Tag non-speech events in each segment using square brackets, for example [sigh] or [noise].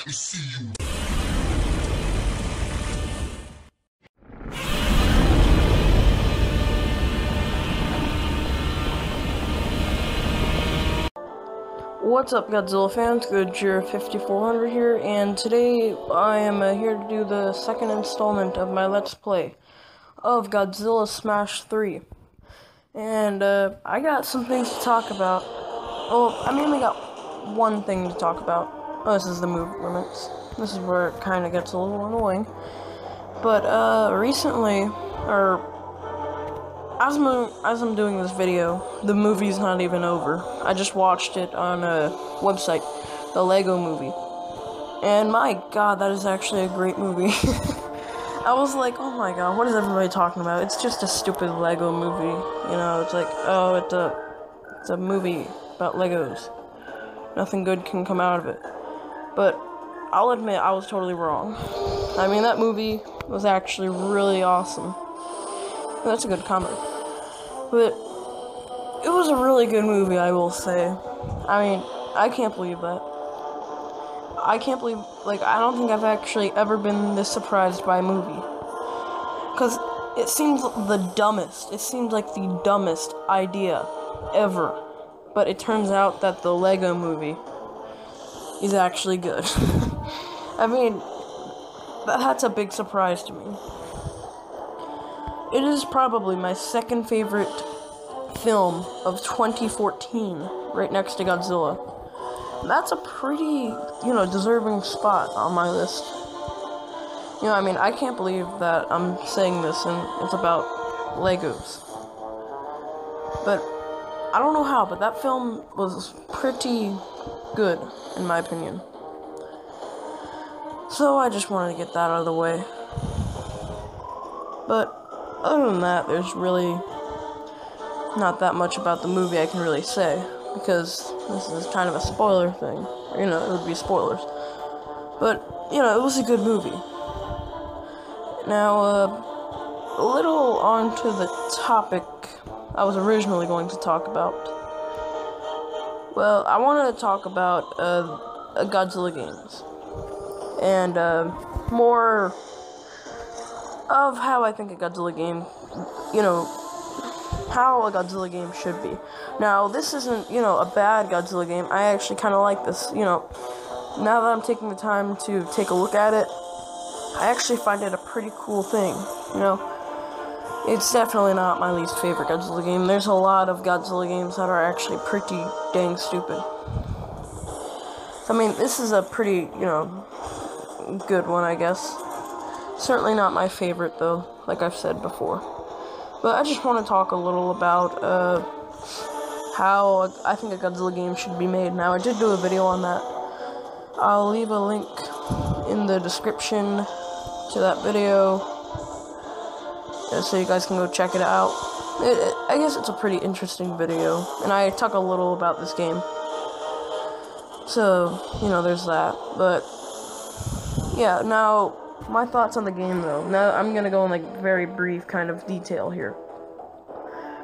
let me see you. What's up, Godzilla fans? Good Gojira 5400 here, and today I am uh, here to do the second installment of my Let's Play of Godzilla Smash 3. And uh, I got some things to talk about. Oh, I mainly got one thing to talk about. Oh, this is the move limits. This is where it kind of gets a little annoying. But uh, recently, or as I'm, as I'm doing this video, the movie's not even over. I just watched it on a website, the Lego movie. And my god, that is actually a great movie. [laughs] I was like, oh my god, what is everybody talking about? It's just a stupid Lego movie. You know, it's like, oh, it's a, it's a movie about Legos. Nothing good can come out of it. But I'll admit, I was totally wrong. I mean, that movie was actually really awesome. That's a good comment. But it was a really good movie, I will say. I mean, I can't believe that. I can't believe, like, I don't think I've actually ever been this surprised by a movie. Because it seems the dumbest. It seems like the dumbest idea ever. But it turns out that the Lego movie is actually good. [laughs] I mean, that's a big surprise to me. It is probably my second favorite film of 2014, right next to Godzilla. That's a pretty, you know, deserving spot on my list. You know, I mean, I can't believe that I'm saying this and it's about Legos. But I don't know how, but that film was pretty good, in my opinion. So I just wanted to get that out of the way. But other than that, there's really not that much about the movie I can really say because this is kind of a spoiler thing. You know, it would be spoilers. But, you know, it was a good movie. Now, uh, a little on to the topic I was originally going to talk about. Well, I wanted to talk about uh, Godzilla games. And uh, more of how I think a Godzilla game, you know, how a Godzilla game should be. Now, this isn't, you know, a bad Godzilla game. I actually kind of like this, you know. Now that I'm taking the time to take a look at it, I actually find it a pretty cool thing, you know. It's definitely not my least favorite Godzilla game. There's a lot of Godzilla games that are actually pretty dang stupid. I mean, this is a pretty, you know, good one, I guess. Certainly not my favorite, though, like I've said before. But I just want to talk a little about uh, how I think a Godzilla game should be made. Now, I did do a video on that. I'll leave a link in the description to that video so you guys can go check it out. It, it, I guess it's a pretty interesting video, and I talk a little about this game. So, you know, there's that. But, yeah, now, my thoughts on the game, though. Now, I'm gonna go in, like, very brief kind of detail here.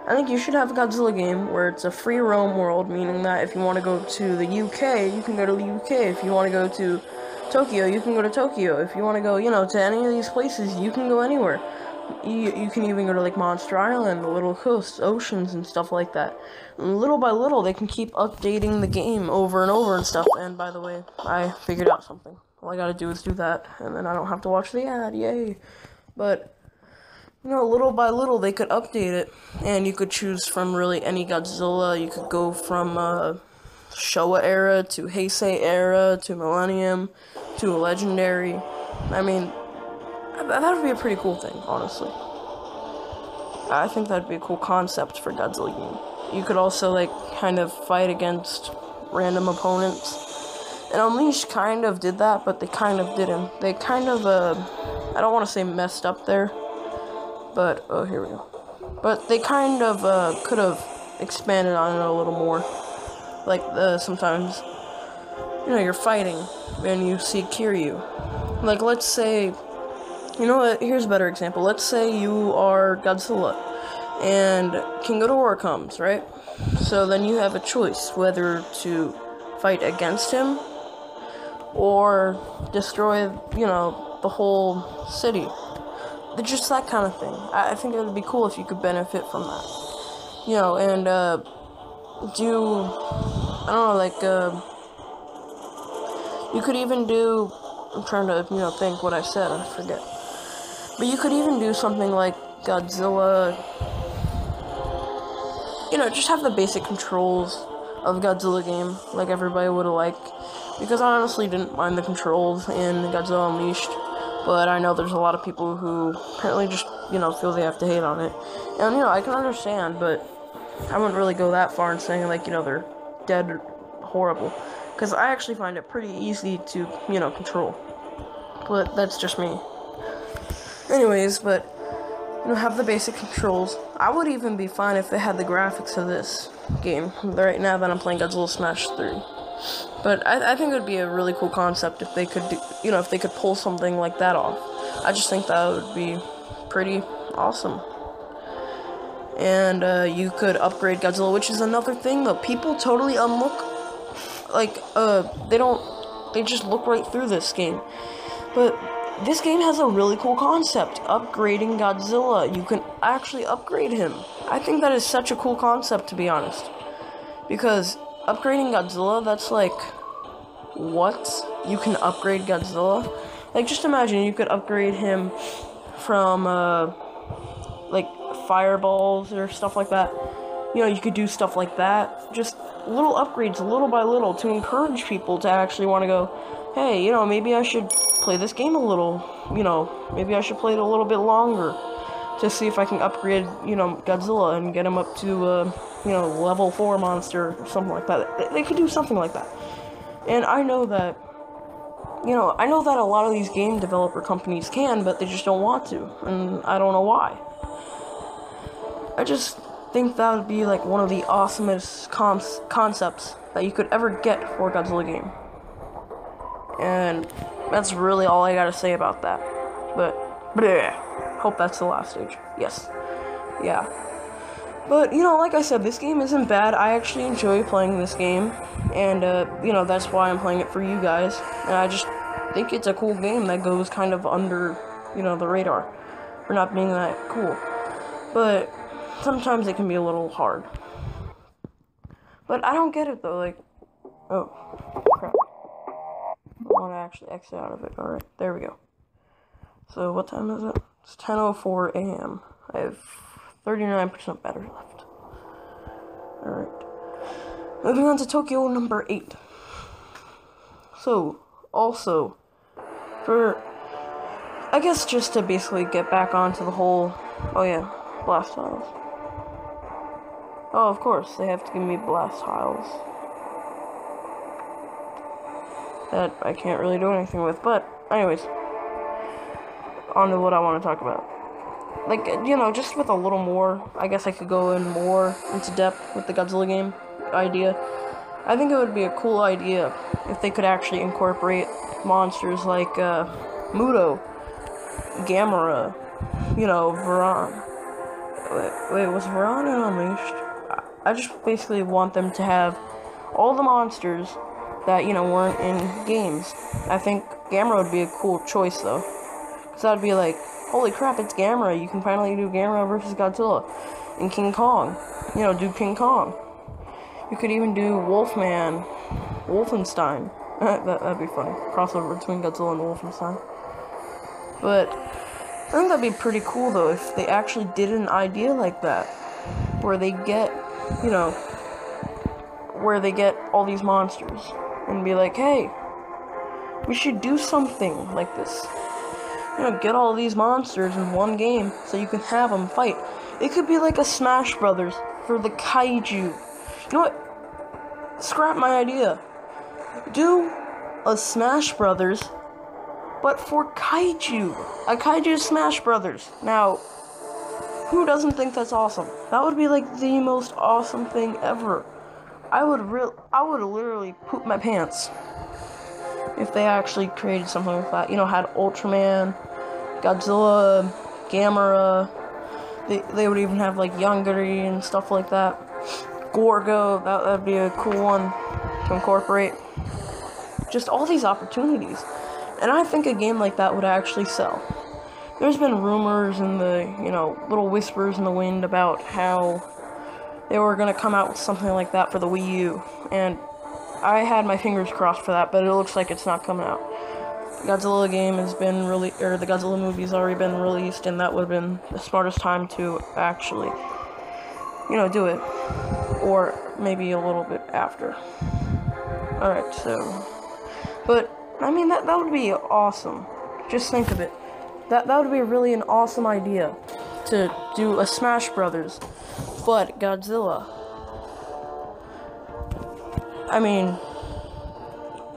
I think you should have a Godzilla game where it's a free roam world, meaning that if you want to go to the UK, you can go to the UK. If you want to go to Tokyo, you can go to Tokyo. If you want to go, you know, to any of these places, you can go anywhere. You, you can even go to like Monster Island, the little coasts, oceans, and stuff like that. And little by little, they can keep updating the game over and over and stuff. And by the way, I figured out something. All I gotta do is do that, and then I don't have to watch the ad. Yay! But you know, little by little, they could update it, and you could choose from really any Godzilla. You could go from uh, Showa era to Heisei era to Millennium to Legendary. I mean, that would be a pretty cool thing, honestly. I think that'd be a cool concept for Godzilla game. You could also like kind of fight against random opponents. And Unleash kind of did that, but they kind of didn't. They kind of uh I don't want to say messed up there, but oh here we go. But they kind of uh could have expanded on it a little more. Like uh, sometimes you know, you're fighting and you see Kiryu. Like let's say you know what? Here's a better example. Let's say you are Godzilla, and King Ghidorah comes, right? So then you have a choice whether to fight against him or destroy, you know, the whole city. Just that kind of thing. I, think it would be cool if you could benefit from that. You know, and uh, do I don't know, like uh, you could even do. I'm trying to you know think what I said. I forget. But you could even do something like Godzilla. You know, just have the basic controls of Godzilla game, like everybody would have liked. Because I honestly didn't mind the controls in Godzilla Unleashed, but I know there's a lot of people who apparently just, you know, feel they have to hate on it. And, you know, I can understand, but I wouldn't really go that far in saying, like, you know, they're dead horrible. Because I actually find it pretty easy to, you know, control. But that's just me. Anyways, but you know, have the basic controls. I would even be fine if they had the graphics of this game right now that I'm playing Godzilla Smash 3. But I, I think it would be a really cool concept if they could, do, you know, if they could pull something like that off. I just think that would be pretty awesome. And uh, you could upgrade Godzilla, which is another thing though. People totally unlook, like, uh, they don't, they just look right through this game. But this game has a really cool concept upgrading Godzilla. You can actually upgrade him. I think that is such a cool concept, to be honest. Because upgrading Godzilla, that's like. What? You can upgrade Godzilla? Like, just imagine you could upgrade him from, uh. Like, fireballs or stuff like that. You know, you could do stuff like that. Just little upgrades, little by little, to encourage people to actually want to go, hey, you know, maybe I should play this game a little, you know, maybe I should play it a little bit longer to see if I can upgrade, you know, Godzilla and get him up to, uh, you know, level 4 monster or something like that. They, they could do something like that. And I know that, you know, I know that a lot of these game developer companies can, but they just don't want to, and I don't know why. I just think that would be like one of the awesomest concepts that you could ever get for a Godzilla game. And that's really all I gotta say about that. But, bleh, hope that's the last stage. Yes. Yeah. But, you know, like I said, this game isn't bad. I actually enjoy playing this game. And, uh, you know, that's why I'm playing it for you guys. And I just think it's a cool game that goes kind of under, you know, the radar. For not being that cool. But, sometimes it can be a little hard. But I don't get it, though. Like, oh, crap actually exit out of it. Alright, there we go. So what time is it? It's 10.04 a.m. I have 39% battery left. Alright. Moving on to Tokyo number 8. So, also, for, I guess just to basically get back onto the whole, oh yeah, blast tiles. Oh, of course, they have to give me blast tiles that I can't really do anything with. But, anyways, on to what I want to talk about. Like, you know, just with a little more, I guess I could go in more into depth with the Godzilla game idea. I think it would be a cool idea if they could actually incorporate monsters like uh, Muto, Gamera, you know, Varan. Wait, was Varan Unleashed? I just basically want them to have all the monsters that, you know, weren't in games. I think Gamera would be a cool choice, though. Because that would be like, holy crap, it's Gamera. You can finally do Gamera versus Godzilla. And King Kong. You know, do King Kong. You could even do Wolfman. Wolfenstein. [laughs] that, that'd be funny. Crossover between Godzilla and Wolfenstein. But, I think that'd be pretty cool, though, if they actually did an idea like that. Where they get, you know, where they get all these monsters and be like, hey, we should do something like this. You know, get all these monsters in one game so you can have them fight. It could be like a Smash Brothers for the kaiju. You know what? Scrap my idea. Do a Smash Brothers, but for kaiju. A kaiju Smash Brothers. Now, who doesn't think that's awesome? That would be like the most awesome thing ever. I would real I would literally poop my pants if they actually created something like that. You know, had Ultraman, Godzilla, Gamera. They they would even have like Yongary and stuff like that. Gorgo, that would be a cool one to incorporate. Just all these opportunities. And I think a game like that would actually sell. There's been rumors and the, you know, little whispers in the wind about how they were going to come out with something like that for the Wii U. And I had my fingers crossed for that, but it looks like it's not coming out. The Godzilla game has been really, or the Godzilla movie's already been released, and that would have been the smartest time to actually, you know, do it. Or maybe a little bit after. Alright, so. But, I mean, that, that would be awesome. Just think of it. That, that would be really an awesome idea to do a Smash Brothers, but Godzilla. I mean,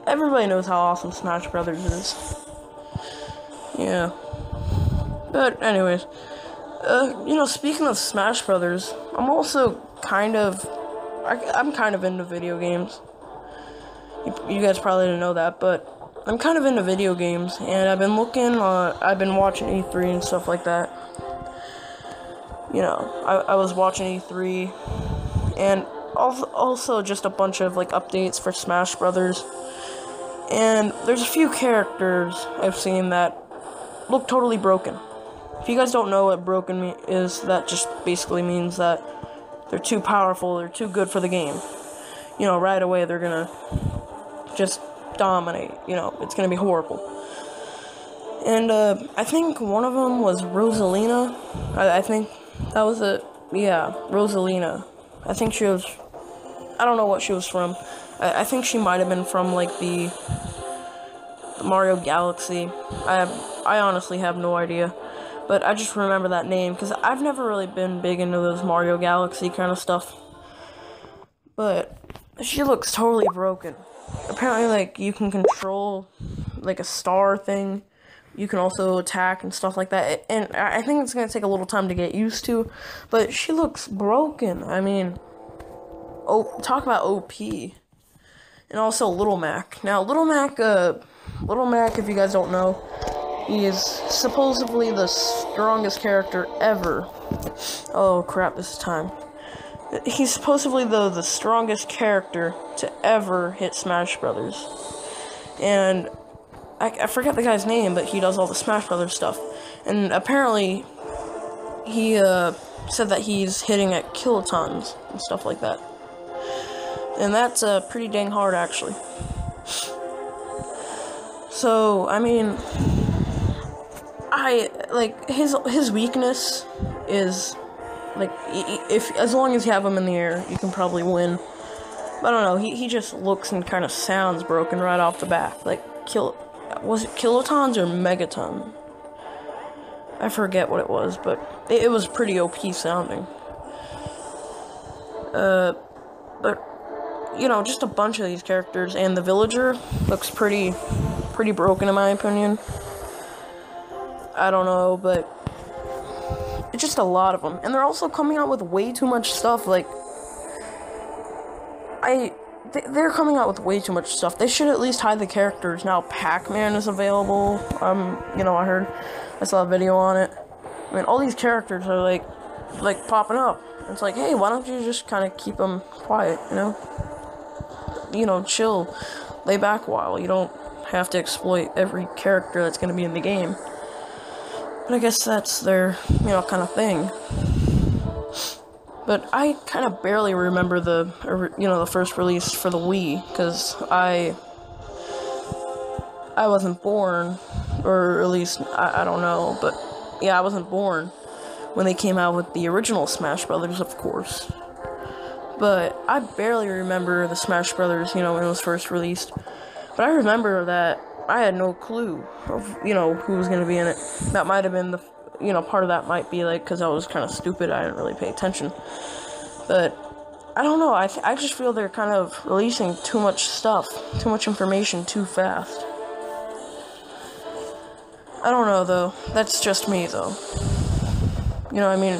everybody knows how awesome Smash Brothers is. Yeah. But, anyways, uh, you know, speaking of Smash Brothers, I'm also kind of, I, I'm kind of into video games. You, you guys probably didn't know that, but I'm kind of into video games, and I've been looking, uh, I've been watching E3 and stuff like that. You know, I, I was watching E3, and also, just a bunch of, like, updates for Smash Brothers. And there's a few characters I've seen that look totally broken. If you guys don't know what broken me- is, that just basically means that they're too powerful, they're too good for the game. You know, right away they're gonna just dominate. You know, it's gonna be horrible. And uh, I think one of them was Rosalina. I, I think that was a yeah, Rosalina. I think she was. I don't know what she was from. I, I think she might have been from like the, the Mario Galaxy. I have. I honestly have no idea. But I just remember that name because I've never really been big into those Mario Galaxy kind of stuff. But she looks totally broken apparently like you can control like a star thing you can also attack and stuff like that. And i think it's going to take a little time to get used to but she looks broken. I mean oh talk about op and also little mac. Now little mac uh little mac if you guys don't know he is supposedly the strongest character ever. Oh crap this is time. He's supposedly the the strongest character to ever hit Smash Brothers, and I, I forget the guy's name, but he does all the Smash Brothers stuff, and apparently he uh, said that he's hitting at kilotons and stuff like that, and that's uh, pretty dang hard actually. So I mean, I like his his weakness is like, if as long as you have him in the air, you can probably win. But I don't know. He he just looks and kind of sounds broken right off the bat. Like kill, was it kilotons or megaton? I forget what it was, but it, it was pretty OP sounding. Uh, but you know, just a bunch of these characters, and the villager looks pretty, pretty broken in my opinion. I don't know, but it's just a lot of them. And they're also coming out with way too much stuff. Like, I. They're coming out with way too much stuff. They should at least hide the characters. Now, Pac Man is available. Um, you know, I heard. I saw a video on it. I mean, all these characters are like. Like, popping up. It's like, hey, why don't you just kind of keep them quiet, you know? You know, chill. Lay back a while. You don't have to exploit every character that's going to be in the game. But I guess that's their, you know, kind of thing. But I kind of barely remember the, you know, the first release for the Wii, because I, I wasn't born, or at least, I, I don't know, but yeah, I wasn't born when they came out with the original Smash Brothers, of course. But I barely remember the Smash Brothers, you know, when it was first released. But I remember that I had no clue of you know who was gonna be in it. That might have been the you know part of that might be like because I was kind of stupid. I didn't really pay attention, but I don't know. I th- I just feel they're kind of releasing too much stuff, too much information too fast. I don't know though. That's just me though. You know, I mean,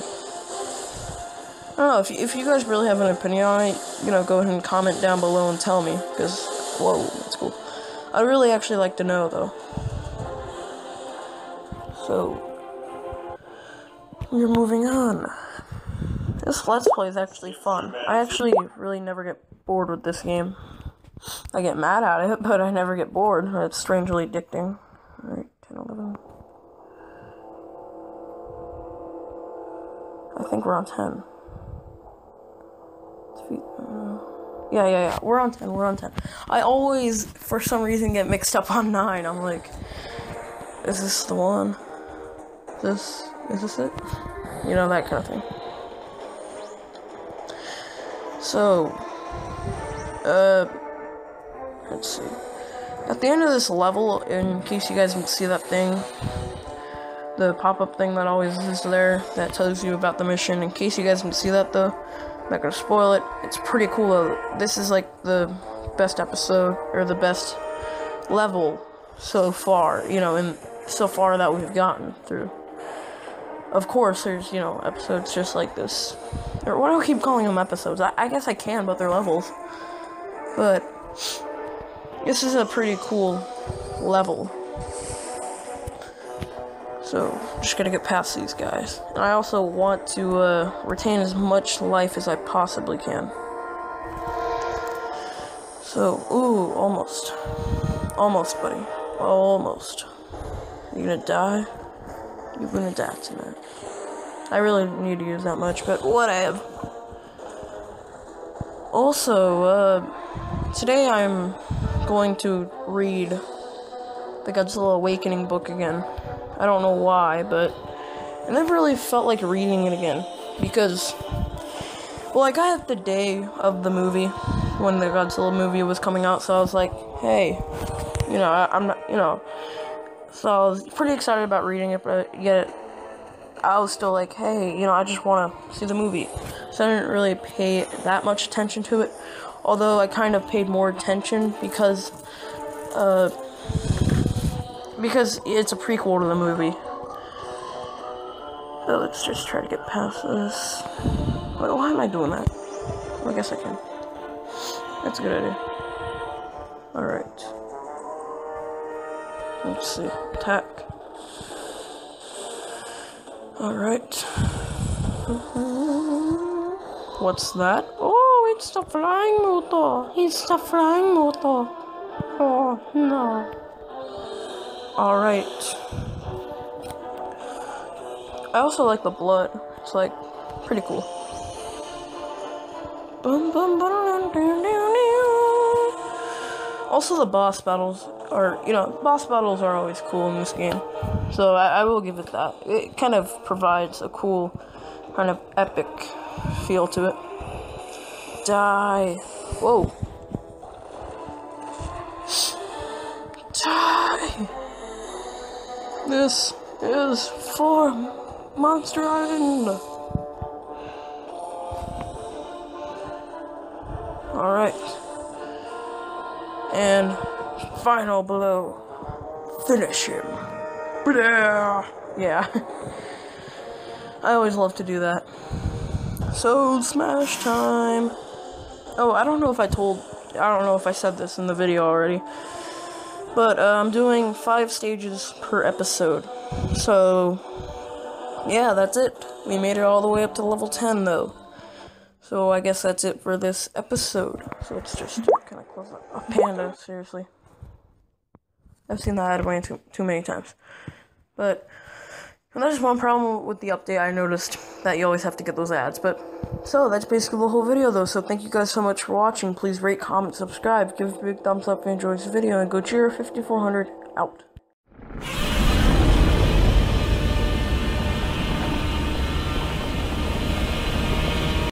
I don't know if if you guys really have an opinion on it, you know, go ahead and comment down below and tell me because whoa, that's cool. I'd really actually like to know, though. So, we're moving on. This Let's Play is actually fun. I actually really never get bored with this game. I get mad at it, [laughs] but I never get bored. It's strangely addicting. Alright, 10, 11. I think we're on 10. Uh, yeah, yeah, yeah. We're on 10. We're on 10. I always, for some reason, get mixed up on 9. I'm like, is this the one? Is this, is this it? You know, that kind of thing. So, uh, let's see. At the end of this level, in case you guys can see that thing, the pop-up thing that always is there that tells you about the mission. In case you guys can see that though, I'm not gonna spoil it. It's pretty cool. This is like the best episode or the best level so far, you know, and so far that we've gotten through. Of course, there's, you know, episodes just like this. Or why do I keep calling them episodes? I, I guess I can, but they're levels. But this is a pretty cool level. So, just gotta get past these guys. And I also want to uh, retain as much life as I possibly can. So, ooh, almost. Almost, buddy. Almost. You gonna die? Gonna die tonight. I really need to use that much, but whatever. Also, uh, today I'm going to read the Godzilla Awakening book again. I don't know why, but I never really felt like reading it again because, well, I got it the day of the movie when the Godzilla movie was coming out, so I was like, hey, you know, I, am not, you know, so I was pretty excited about reading it, but yet I was still like, hey, you know, I just want to see the movie. So I didn't really pay that much attention to it, although I kind of paid more attention because, uh, because it's a prequel to the movie. So let's just try to get past this. Wait, why am I doing that? I guess I can. That's a good idea. Alright. Let's see. Attack. Alright. What's that? Oh, it's the flying Muto. It's the flying Muto. Oh, no. Alright. I also like the blood. It's like pretty cool. Also, the boss battles are, you know, boss battles are always cool in this game. So I, I will give it that. It kind of provides a cool, kind of epic feel to it. Die. Whoa. Die. This is for Monster Island. Alright. And final blow. Finish him. Yeah. [laughs] I always love to do that. So, smash time. Oh, I don't know if I told, I don't know if I said this in the video already. But uh, I'm doing five stages per episode. So, yeah, that's it. We made it all the way up to level 10, though. So I guess that's it for this episode. So let's just A panda, seriously. I've seen that ad way too, too many times. But and that's just one problem with the update. I noticed that you always have to get those ads. But so that's basically the whole video, though. So thank you guys so much for watching. Please rate, comment, subscribe, give a big thumbs up if you enjoyed this video, and Gojira 5400 out.